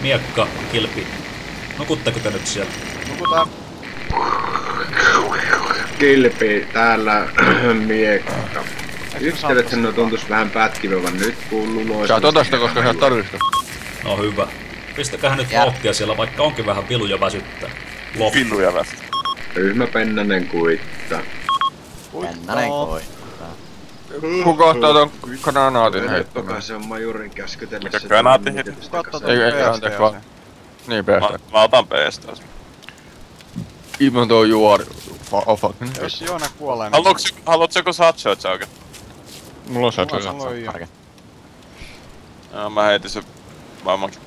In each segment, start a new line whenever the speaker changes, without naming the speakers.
Miekka, kilpi. Nukutteko te nyt siellä?
Nukutaan.
Kilpi, täällä miekka. Ystävät sen tuntus vähän pätkivän nyt kun luloista.
Sä totasta, koska sä tarvista.
No hyvä. Pistäköhän nyt vauhtia siellä, vaikka onkin vähän viluja väsyttää. Loppu.
Villuja västä.
Ryhmä Pennanen kuitta.
Mennänen koi.
Kuka ottaa ton granaatin heittämään?
Toka se on majurin.
Mikä
se tuntuu
heti?
tietysti
Katso
takaisin.
Ei, ei,
tuon
anteeksi vaan. Niin, päästä.
mä otan
though you are... Fa- oh fucking...
Jos Joona kuolee, niin...
Haluatko, haluatko joku satchoa, Chauke?
Mulla on
Mulla
satsa.
on.
Joo, mä heitin se varmaankin.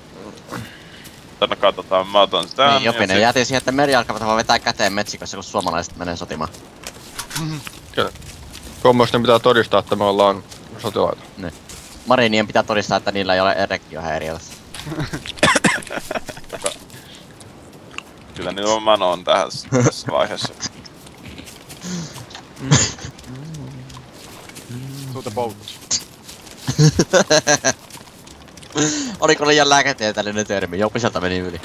Tänne katsotaan, mä otan sitä.
Niin, Jopinen. Jätin siihen, että meri alkavat vaan vetää käteen metsikossa, kun suomalaiset menee sotimaan.
Tuommoisten pitää todistaa, että me ollaan sotilaita.
Marinien pitää todistaa, että niillä ei ole erektiohäiriötä.
Kyllä niillä on mano on tässä, vaiheessa.
To the boat.
Oliko liian lääketieteellinen termi? Jopiselta meni yli.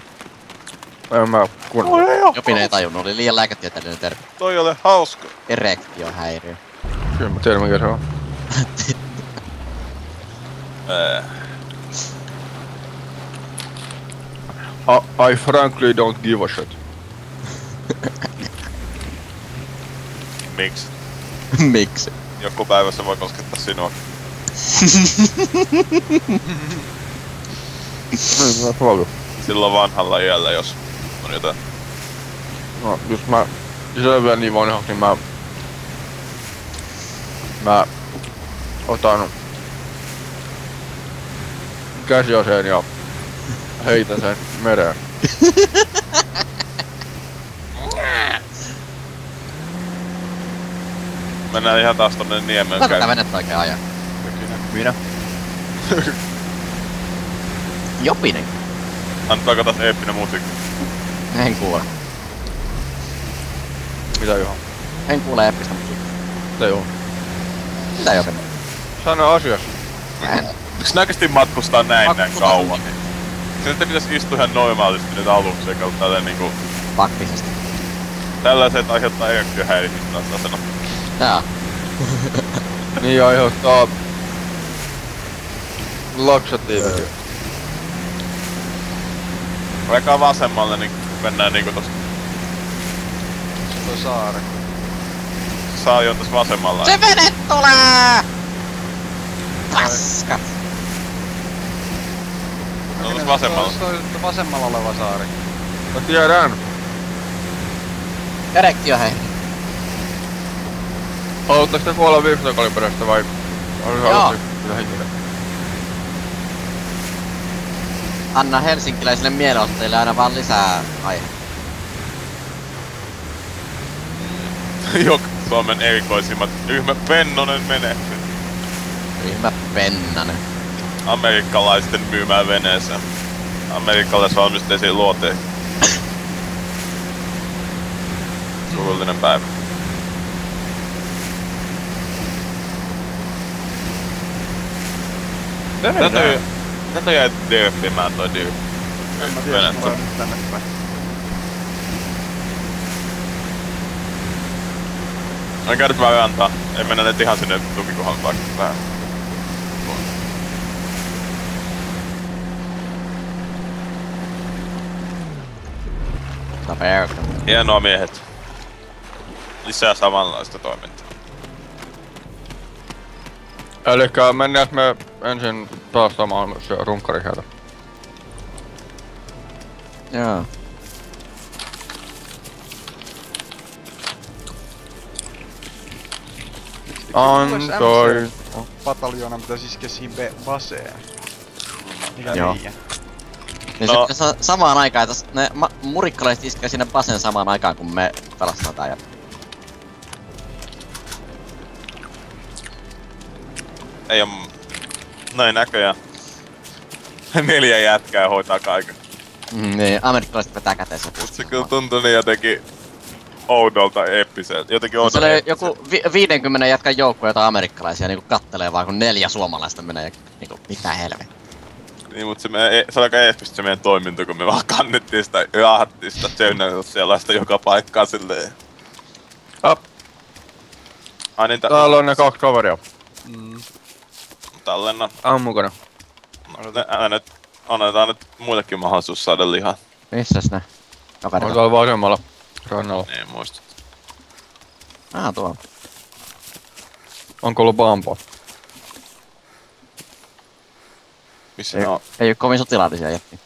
En mä kun...
Jopinen ei tajunnut, oli liian lääketieteellinen termi.
Toi ole hauska.
Erektiohäiriö.
Kyllä mä tiedän mikä se on. I, I frankly don't give a shit.
miksi?
Miksi?
Joku päivä se voi koskettaa sinua. Silloin vanhalla iällä, jos on jotain.
No, jos mä... Vielä niin vanhaksi, niin mä... Mä... Otan... Käsiaseen ja... Heitän sen mereen.
Mennään ihan taas tonne niemen käy.
venettä oikein ajaa?
Minä?
Jopinen.
Antaako taas eeppinen musiikki?
En kuule.
Mitä Juha?
En kuule eeppistä musiikkia.
Mitä Juha?
Mitä Jopinen?
Sano asias.
Miksi nää oikeesti matkustaa näin näin kauan? Sitten pitäisi istua ihan normaalisti nyt aluksi, eikä olla tälleen niinku...
Pakkisesti.
Tällaiset aiheuttaa erektiohäiriötä taas asena.
Jaa.
Niin aiheuttaa... Laksatiivisia.
Vaikka vasemmalle, niin mennään niinku tossa...
Se on saari.
Saa jo tossa vasemmalla.
Se vene tulee! Paska!
No tossa vasemmalla.
Se on se vasemmalla oleva saari.
Mä tiedän.
Erektiohäiriö.
Haluatteko te kuolla 500 kaliberista vai...
Joo.
Sitä henkilöä?
Anna helsinkiläisille mielenosoittajille aina vaan lisää aihe.
Jok, Suomen erikoisimmat ryhmä Pennonen menehtyy.
Ryhmä Pennanen.
Amerikkalaisten myymään veneeseen. Amerikkalaisvalmisteisiin luoteen. Surullinen päivä. Tätä, tätä jäi dirppimään toi dirp.
En mä tiedä, nyt tänne päin.
Mä käydä vähän antaa. Ei mennä nyt ihan sinne tukikohan vaikka vähän.
Taper.
Hienoa miehet. Lisää samanlaista toimintaa.
Elikkä mennään me ensin pelastamaan se runkkari sieltä.
Joo.
Antoi.
Pataljoona pitäisi iskeä siihen baseen. Mikä
Joo.
liian?
Niin
No.
sa- samaan aikaan, että ne murikkalaiset iskee sinne basen samaan aikaan, kun me pelastetaan ja...
Ei oo... Noin näköjään. Neljä jätkää hoitaa kaiken.
Mm, niin, amerikkalaiset vetää käteensä
Se kyllä tuntui niin jotenkin oudolta eeppiseltä. Jotenkin
Se
oudolta
oli joku vi- 50 jätkän joukko, jota amerikkalaisia niinku kattelee vaan kun neljä suomalaista menee ja niinku mitä helvettiä.
Niin, mut se, me, se oli aika eeppistä se meidän toiminta, kun me vaan kannettiin sitä jaahattiin sitä sellaista joka paikkaan silleen.
Hop.
Ai niin, tä-
Täällä on ne kaksi kaveria.
Mm.
tallenna.
Ammukana.
Älä nyt, annetaan nyt muillekin mahdollisuus saada lihaa.
Missäs ne?
On
Kaverit.
täällä vasemmalla rannalla.
Niin muista.
Ah, tuolla.
Onko ollut bambo?
Missä
Ei,
ne on?
ei oo kovin sotilaallisia jätkiä.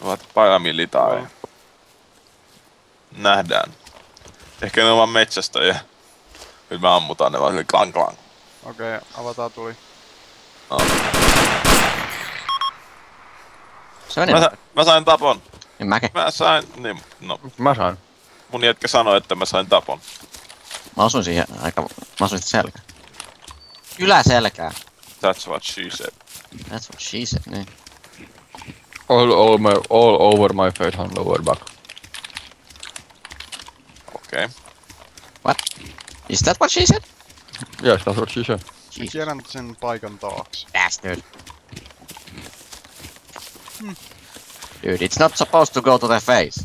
Ne ovat paramilitaareja. Nähdään. Ehkä ne on vaan metsästä ja nyt me ammutaan ne vaan sille klang klang.
Okei, okay, avataan tuli.
Se meni.
Mä, sa- mä sain tapon.
Niin mäkin.
Mä sain, niin, no,
Mä sain.
mun jätkä sanoi, että mä sain tapon.
Mä osuin siihen aika... Mä osuin selkään. Yläselkää.
That's what she said.
That's what she said, niin.
All, all, my, all over my face on lower back.
Okei. Okay.
Is that what she said?
Yes, that's what she said.
Tiedän sen paikan taakse.
Bastard. Dude, it's not supposed to go to the face.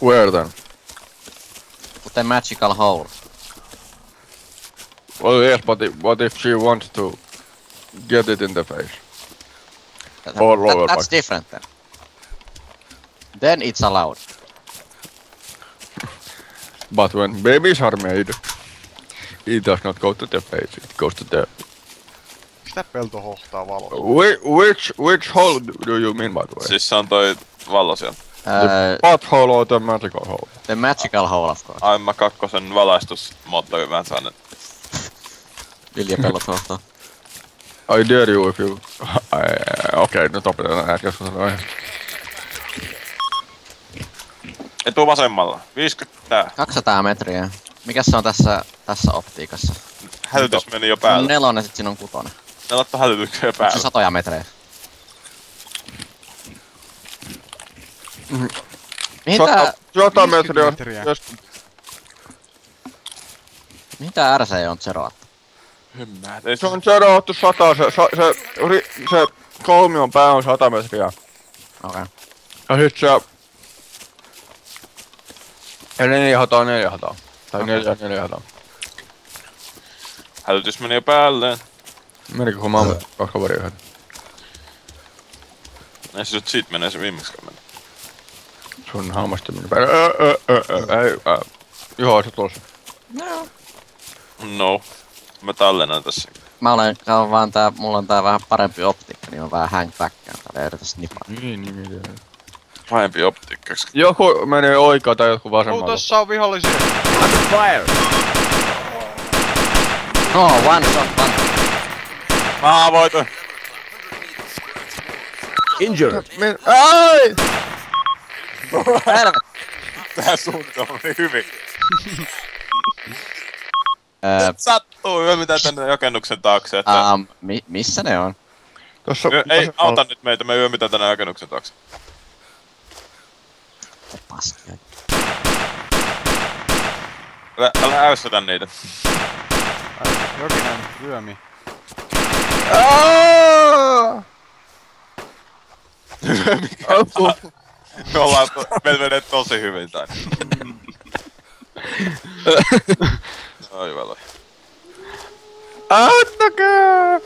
Where then?
To the magical hole.
Well, yes, but if, what if she wants to get it in the face?
That-
Or
that-
lower
that's
back.
different then. Then it's allowed.
But when babies are made, it does not go to the face, it goes to the...
Sitä pelto hohtaa valoa.
Which, which, which hole do you mean by the way?
Siis se on toi vallo siellä.
Uh,
Butt hole or the magical hole?
the magical hole, of course.
Ai mä kakkosen valaistusmoottori mä saan.
Viljapellot hohtaa.
I dare you if you... I, okay, nyt opetetaan näitä keskustelua.
Etu vasemmalla. 50 tää.
200 metriä. Mikäs se on tässä, tässä optiikassa?
Hälytys meni jo päälle.
Nelonen, sit siinä on kutonen. Onko se
päälle.
satoja metrejä? Mihin tää,
Sata, sata
50
metriä.
metriä.
Tää RC on zeroattu?
En mä
se on zeroattu sata, se, se, se, ri- se kolmion pää on sata metriä.
Okei. Okay.
Ja sit se... Ja neljä hataa, neljä hataa. Tai
Okei.
neljä, neljä hataa.
Hälytys meni jo päälle.
Menikö kun mä ammun kaksi kaveria yhden?
Ei se nyt siitä menee se viimeksi meni.
Sun hammasta meni päälle. Ö, ö, ö, ö, ei, ö. Joo, se tulossa.
No. Mä tallennan tässä.
Mä olen kauan vaan tää, mulla on tää vähän parempi optiikka, niin mä vähän hang backään tällä ja yritän snipaa.
Niin, niin, niin.
Pahempi optiikkaksi.
Joku menee oikea tai joku
Oh,
vasemmalle.
tossa on vihollisia.
No, one shot, one.
Mä voitoin.
Me, ai!
Helvet.
Tää suuntaan meni hyvin.
Öö,
Sattuu yö mitä tänne rakennuksen taakse. Että...
um, mi- missä ne on?
Tossa
Yö, ei, auta nyt meitä, me yö mitä tänne rakennuksen taakse.
Paskia.
Älä, älä äyssätä niitä.
Ai, Jokinen ryömi.
Apua.
Me ollaan, to, menee tosi hyvin tän. Oi valo.
Auttakaa!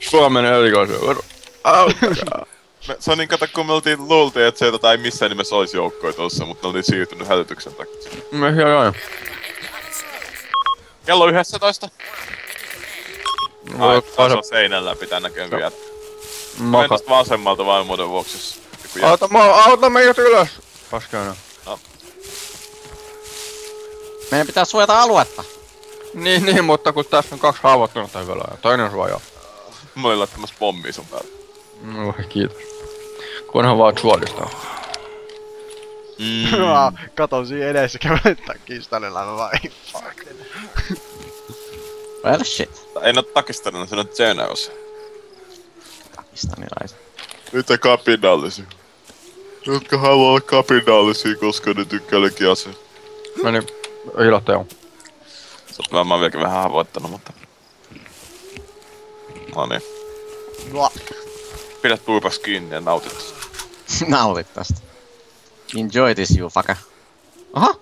Suomen erikoisuus. Auttakaa.
Me, se on niin kato, kun me oltiin luultiin, että se tota, ei missään nimessä olisi joukkoja tossa, mutta ne oltiin siirtynyt hälytyksen takia.
Me joo joo.
Kello 11. Ai, on seinän läpi kyllä.
Maka.
Mennä vasemmalta varmuuden vuoksi.
Auta, mä, auta meidät ylös! Paskana.
Meidän pitää suojata aluetta.
Niin, niin, mutta kun tässä on kaksi haavoittunutta hyvällä ja toinen on suojaa.
Mä olin laittamassa pommia sun päälle.
No, kiitos. Kunhan vaan suodistaa.
Mm.
Mä katon siinä edessä mä vaan ei fuck.
Well shit.
Ei ne takistanut, se on Zeneus.
Pakistanilaiset.
Nyt on kapinallisia. Jotka haluaa olla kapinallisia, koska ne tykkää legiaseen.
Meni ilottajaan.
Sä oot varmaan vieläkin vähän havoittanut, mutta... No niin.
Mua.
Pidä tuipas kiinni ja nautit tästä.
Nautit tästä. Enjoy this, you fucker. Aha!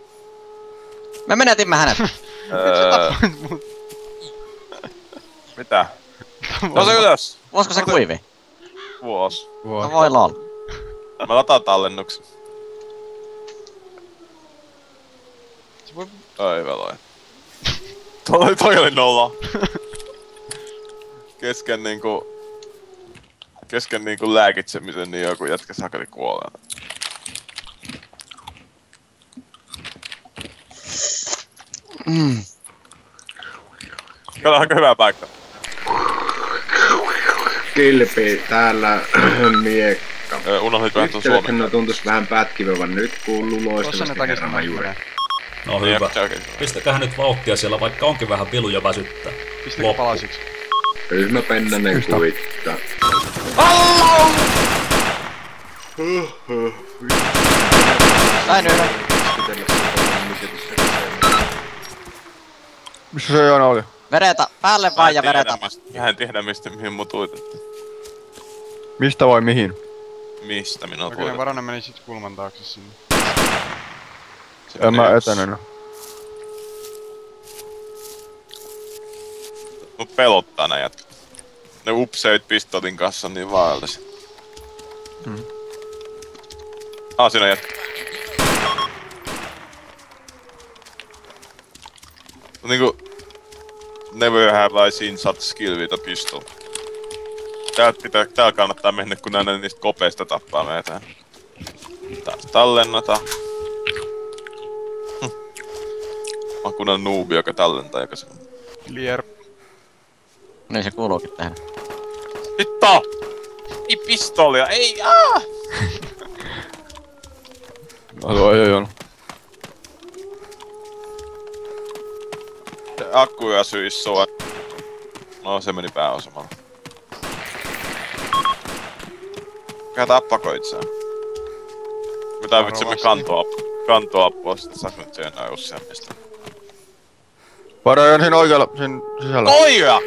Me menetimme hänet.
Öö, mitä? No se ylös!
Voisiko se kuivi?
Vuos.
No voi lol.
Mä lataan tallennuksen.
Se voi...
Ai veloi. toi, toi oli nolla. Kesken niinku... Kesken niinku lääkitsemisen niin joku jätkä sakeli kuolee.
Mm.
Kato aika hyvä paikka.
Kilpi täällä miekka.
Öö, unohditko tuon suomen?
no tuntus vähän pätkivän nyt, vasta
takista
kerran juuri.
No
Niin,
hyvä. Pistäkähän nyt vauhtia siellä, vaikka onkin vähän viluja väsyttää.
Pistäkö
Loppu.
palasiksi?
Ryhmä pennanen kuittaa.
Sain yhden.
Missä se Joona oli?
Veretä, päälle vaan ja veretä.
mistä- Mä en tiedä mistä mihin mut uitettiin.
Mistä vai mihin?
Mistä minua
Okei,
uitettiin.
Varonen meni sit kulman taakse sinne.
Se
En mä
yksi.
etenenyt.
Mut pelottaa nää jätkät. Ne upseit pistolin kanssa on niin vaarallisia.
Mm.
Ah, siinä on jätkä. No niinku... Never have I seen such skill with a pistol. Täällä, pitää, täällä kannattaa mennä, kun näin niistä kopeista tappaa meitä. Taas tallennata. Hm. Mä oon kunnon noobi, joka tallentaa joka se...
Clear.
Niin se kuuluukin tehdä.
Hitto! Ei pistolia, ei aah!
Tuo ei Joona.
Se akku ja syys sua. No se meni pääosamalla. Mikä tappako itseään? Me tarvitsemme
Varovasti.
kantoa, kantoapua, sitten saas nyt sen enää useammista.
Varo on siinä oikealla, siinä sisällä.
Koira!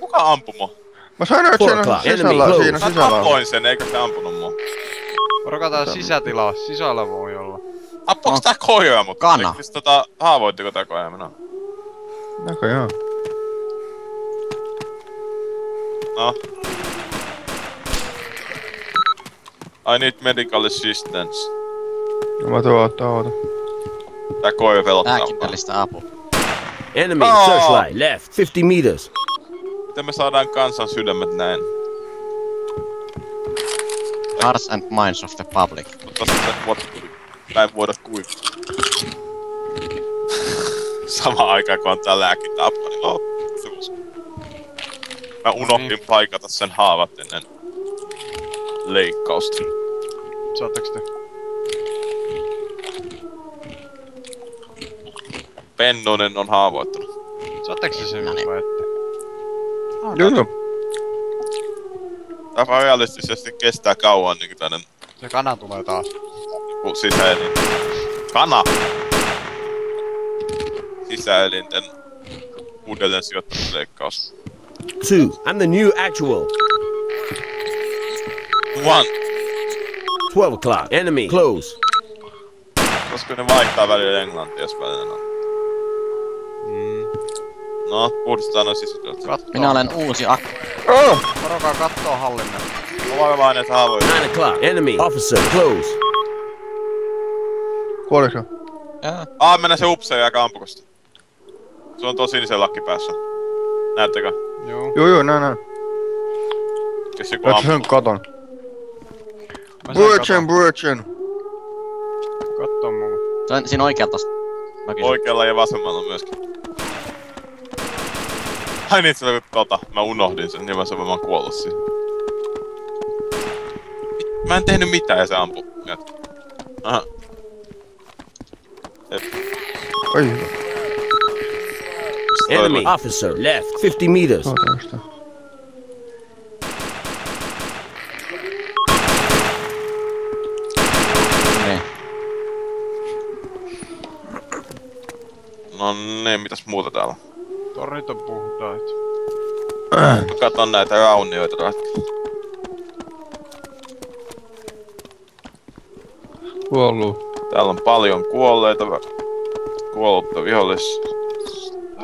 Kuka ampui mua?
Mä sanoin, että siinä
o'clock.
sisällä, siinä
Mä
sisällä on.
tappoin sen, eikö se ampunut mua?
Varokaa sisätilaa. Sisällä voi olla.
Appoiko
No.
tää koira mut?
Kana.
Siis tota, haavoittiko tää koira minua?
Näköjään.
No. I need medical assistance.
No mä tuon ottaa oota.
Tää koira pelottaa.
Lääkinnällistä apua.
Enemy
Oh.
searchlight left 50 meters.
Miten me saadaan kansan sydämet näin?
Hearts and Minds of the Public.
Mutta sitten vuotta Näin voida kuivaa. Samaan aikaan kun on tää lääkintäapua, niin oh, suus. Mä unohdin paikata sen haavat ennen leikkausta.
Saatteko te?
Pennonen on haavoittunut.
Saatteko te sen
No niin.
vai ette?
Joo joo.
Tää realistisesti kestää kauan niin tänne
Se kana tulee taas.
Niinku sisäelin. Kana! Sisäelinten uudelleen sijoittamisleikkaus.
Two. I'm the new actual.
One!
12 o'clock. Enemy close.
Koska ne vaihtaa välillä englantia, jos välillä on. No, puhdistetaan noin sisätilat.
Katto.
Minä olen uusi akku.
Oh!
Varokaa kattoo hallinne.
Olemme vaan näitä haavoja.
9 o'clock. Enemy officer close.
Kuoliko se?
Joo.
Ah, mennään se upseen ja kampukosta. Se on tuo sinisen lakki päässä. Näettekö?
Joo.
Joo joo, näin näin.
Jos joku
sen
ampuu.
katon. Virgin, Virgin.
Kattoo mulla.
Se on siinä oikealta.
Oikealla ja vasemmalla myöskin. Ai niin, se tota. Mä unohdin sen, niin mä sanoin, mä oon kuollut siihen. Mä en tehnyt mitään ja se ampui. Jatka. Aha.
Oi
Enemy officer left 50 meters.
Niin.
No niin, mitäs muuta täällä?
Tornit on puhtaat.
Katon näitä raunioita ratki.
Kuollu.
Täällä on paljon kuolleita, kuollutta vihollis.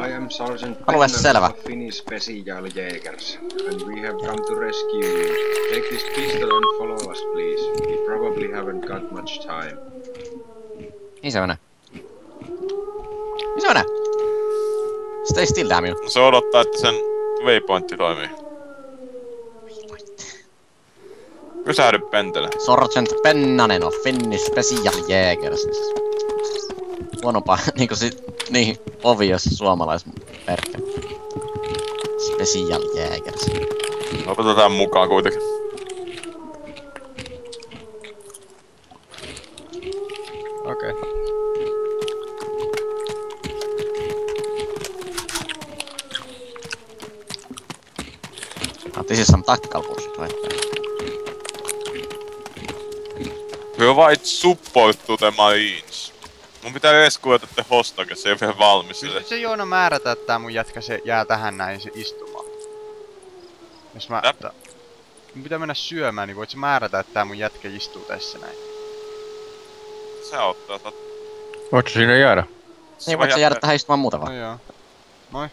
I am Sergeant
selvä.
of Finnish Special Jägers, and we have come to rescue you. Take this pistol and follow us, please. We probably haven't got much time.
Menee? Mihin se menee? Stay still, damn you.
Se odottaa, että sen waypointti toimii. Pysähdy pentele.
Sergeant Pennanen of Finnish Special Jägers. Huonompaa, niinku si... Niin, obvious suomalaismerkki. Special Jägers.
Otetaan mukaan kuitenkin.
Okei. Okay.
Ah, this is some tactical bullshit right there.
Provide support to the marines. Mun pitää reskuota te hostage, se ei ole vielä valmis.
Pystytkö se Joona määrätä, että tää mun jätkä se jää tähän näin se istumaan? Jos mä... Tää... Mun pitää mennä syömään, niin voit sä määrätä, että tää mun jätkä istuu tässä näin?
Se auttaa. Sä...
Voitko siinä jäädä?
Niin voit sä jäädä tähän istumaan muuta
No
vaan.
joo. Moi.